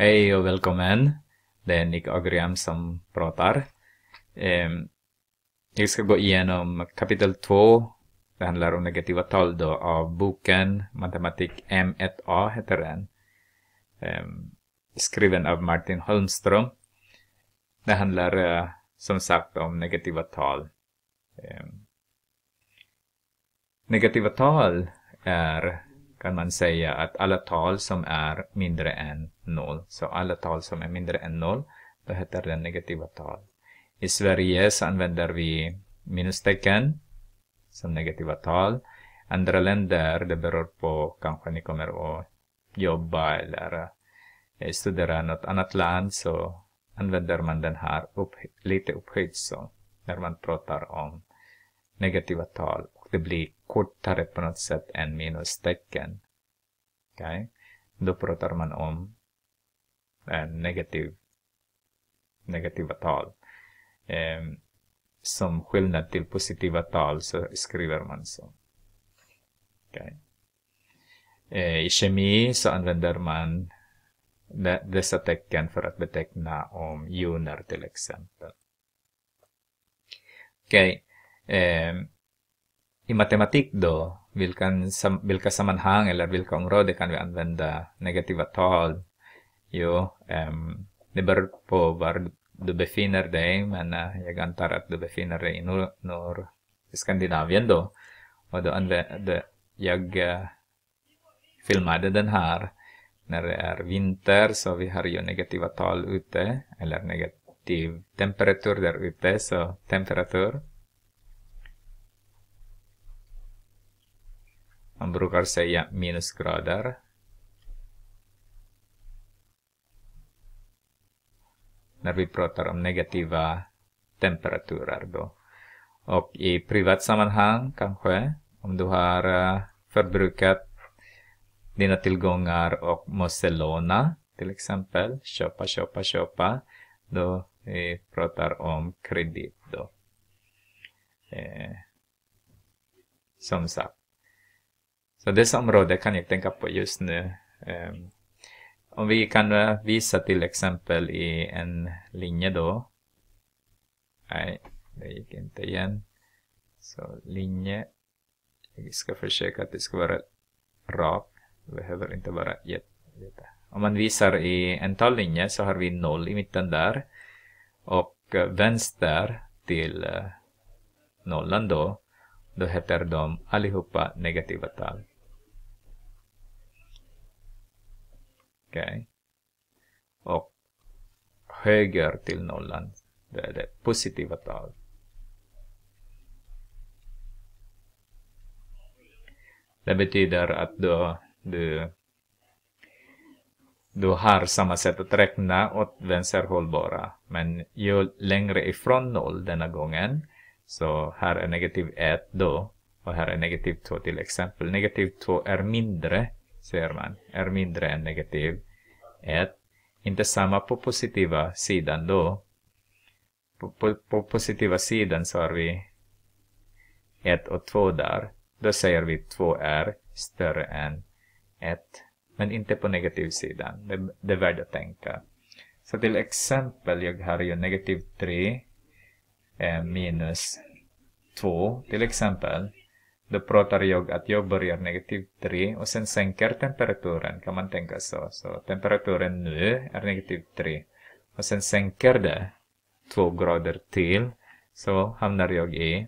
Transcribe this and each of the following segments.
Hej och välkommen. Det är Nick Agriam som pratar. Ehm, Jag ska gå igenom kapitel 2. Det handlar om negativa tal då av boken Matematik M1A heter den. Ehm, skriven av Martin Holmström. Det handlar eh, som sagt om negativa tal. Ehm, negativa tal är kan man säga att alla tal som är mindre än 0, så alla tal som är mindre än 0, då heter det negativa tal. I Sverige så använder vi minustecken som negativa tal. Andra länder, det beror på kanske ni kommer att jobba eller eh, studera i något annat land, så använder man den här upp, lite upphöjt så, när man pratar om negativa tal. Och det blir kortare på något sätt än minustecken. Okay? Då pratar man om en negativ, negativa tal. Eh, som skillnad till positiva tal så skriver man så. Okay. Eh, I kemi så använder man dessa tecken för att beteckna om joner till exempel. Okej. Okay. Eh, i matematik då, vilken, vilka sammanhang eller vilka områden kan vi använda negativa tal? Jo, um, det beror på var du befinner dig, men uh, jag antar att du befinner dig i norr, norr Skandinavien då. Och då använde jag uh, filmade den här när det är vinter, så vi har ju negativa tal ute, eller negativ temperatur där ute, så temperatur Man brukar säga minusgrader. När vi pratar om negativa temperaturer då. Och i privat sammanhang kanske, om du har eh, förbrukat dina tillgångar och måste låna till exempel, köpa, köpa, köpa, då vi pratar om kredit då. Eh, som sagt. Så dessa områden kan jag tänka på just nu. Um, om vi kan eh, visa till exempel i en linje då. Nej, det gick inte igen. Så linje. Vi ska försöka att det ska vara rak. Det behöver inte vara jätte. Om man visar i en tallinje så har vi noll i mitten där. Och eh, vänster till eh, nollan då, då heter de allihopa negativa tal. Okay. Och höger till nollan, det är det positiva tal. Det betyder att du, du, du har samma sätt att räkna åt vänster håll bara. Men ju längre ifrån noll denna gången, så här är negativ 1 då, och här är negativ 2 till exempel. Negativ 2 är mindre ser man, är mindre än negativ 1. Inte samma på positiva sidan då. På, på, på positiva sidan så har vi 1 och 2 där. Då säger vi 2 är större än 1. Men inte på negativ sidan. Det, det är värt att tänka. Så till exempel, jag har ju negativ 3 eh, minus 2 till exempel. Då pratar jag att jag börjar negativ 3 och sen sänker temperaturen, kan man tänka så. Så temperaturen nu är negativ 3. Och sen sänker det 2 grader till, så hamnar jag i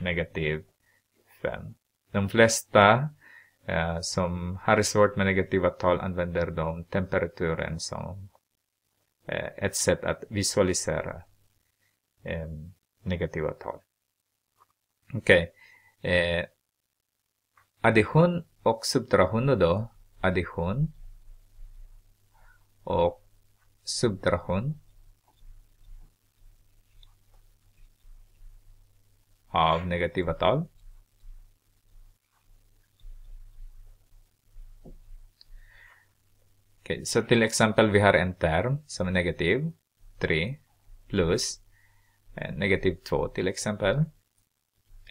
negativ 5. De flesta eh, som har svårt med negativa tal använder de temperaturen som eh, ett sätt att visualisera eh, negativa tal. Okej. Okay. Eh, addition och subtraktion då. Addition och subtraktion av negativa tal. Okay, så till exempel vi har en term som är negativ 3 plus eh, negativ 2 till exempel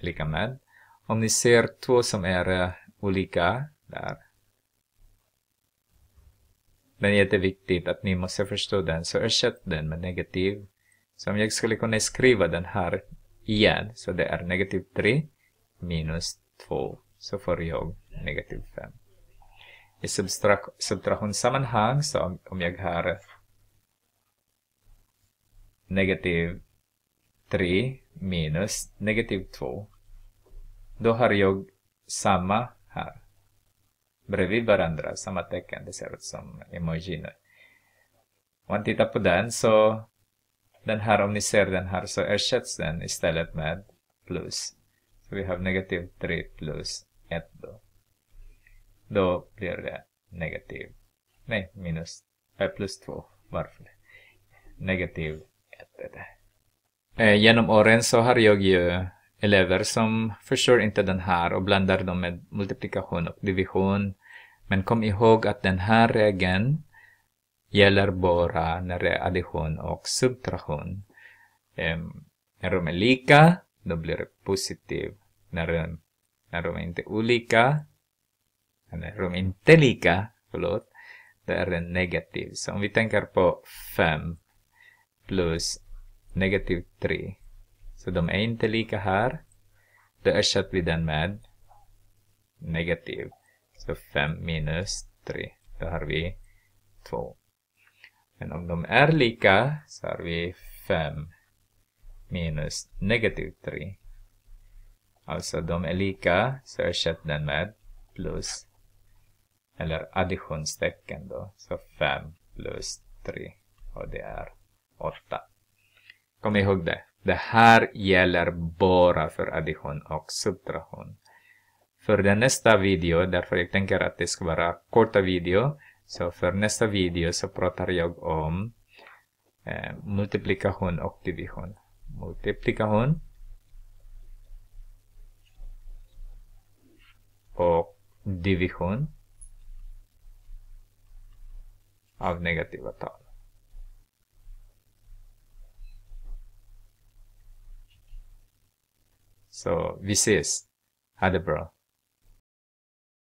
lika med om ni ser två som är eh, olika där. Den är jätteviktigt att ni måste förstå den, så ersätt den med negativ. Så om jag skulle kunna skriva den här igen, så det är negativ 3 minus 2, så får jag negativ 5. I subtraktionssammanhang, så om jag har negativ 3 minus negativ 2, då har jag samma här. Bredvid varandra, samma tecken. Det ser ut som emoji nu. Om man tittar på den så, den här, om ni ser den här så ersätts den istället med plus. Så vi har negativ 3 plus 1 då. Då blir det negativ, nej minus, äh, plus 2. Varför? Negativ 1 är det. Eh, genom åren så har jag ju elever som förstår inte den här och blandar dem med multiplikation och division. Men kom ihåg att den här regeln gäller bara när det är addition och subtraktion. Um, när de är lika, då blir det positiv. När de, när de är inte olika, när de är inte lika, förlåt, då är det negativ. Så om vi tänker på 5 plus negativ 3 så de är inte lika här. Då ersätter vi den med negativ. Så 5 minus 3. Då har vi 2. Men om de är lika så har vi 5 minus negativ 3. Alltså de är lika så ersätter den med plus eller additionstecken då. Så 5 plus 3 och det är 8. Kom ihåg det. Det här gäller bara för addition och subtraktion. För den nästa video, därför jag tänker att det ska vara korta video, så för nästa video så pratar jag om eh, multiplikation och division. Multiplikation och division av negativa tal. Så vi ses. Ha det bra.